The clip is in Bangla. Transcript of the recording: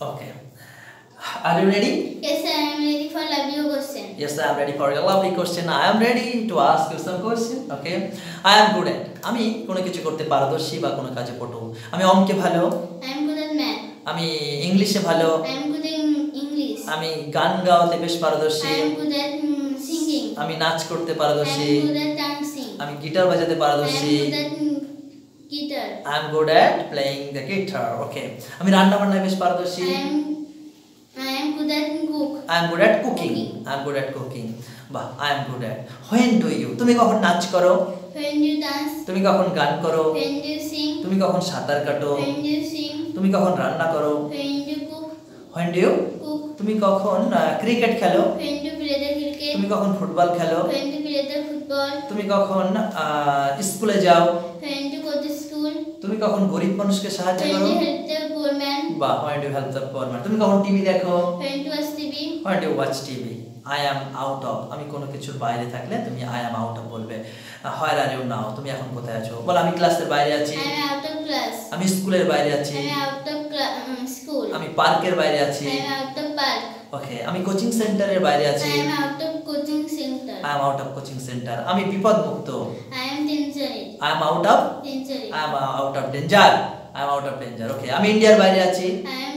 Okay. Are you ready? Yes, I am ready for love you question. Yes, I am ready for your lovely question. I am ready to ask you some question. Okay. I am good at. আমি কোনো কিছু করতে পারদর্শী বা কোনো কাজে পটু আমি অঙ্কে ভালো I am good at math. আমি ইংলিশে ভালো I am good in English. আমি গান গাওয়াতে বেশ I পারদর্শী am good at mm, singing. আমি নাচ করতে I পারদর্শী am good at dancing. আমি গিটার বাজাতে I am পারদর্শী good at guitar. At playing the okay আমি রান্না বান্নায় বেশ পারদর্শী। I am I am good at cook. Good at cooking I am good at cooking বাহ I am good at when do you তুমি কখন নাচ করো? When you dance, তুমি কখন গান করো? When you sing, তুমি কখন সাঁতার কাটো? When you sing, তুমি কখন রান্না করো? When you cook, when do you cook, তুমি কখন ক্রিকেট খেলো? When you play the cricket, তুমি কখন ফুটবল খেলো? When you play the football, তুমি কখন স্কুলে যাও when you go to school, তুমি কখন গরিব মানুষকে সাহায্য করো? বা when do help the poor man তুমি কখন টিভি দেখো? watch do watch TV I am out of আমি কোনো কিছুর বাইরে থাকলে তুমি আই অ্যাম আউট অফ বলবে। হয় আর ইউ নাও তুমি এখন কোথায় আছো? বল আমি ক্লাসের বাইরে আছি. আমি স্কুলের বাইরে আছি। আমি পার্কের বাইরে আছি. ওকে আমি কোচিং সেন্টারের বাইরে আছি I am out of coaching center. I am out of coaching centre আমি বিপদ মুক্ত I am dangerous. I am out of Dangerous. I am out of danger I am out of danger okay আমি ইন্ডিয়ার বাইরে আছি I am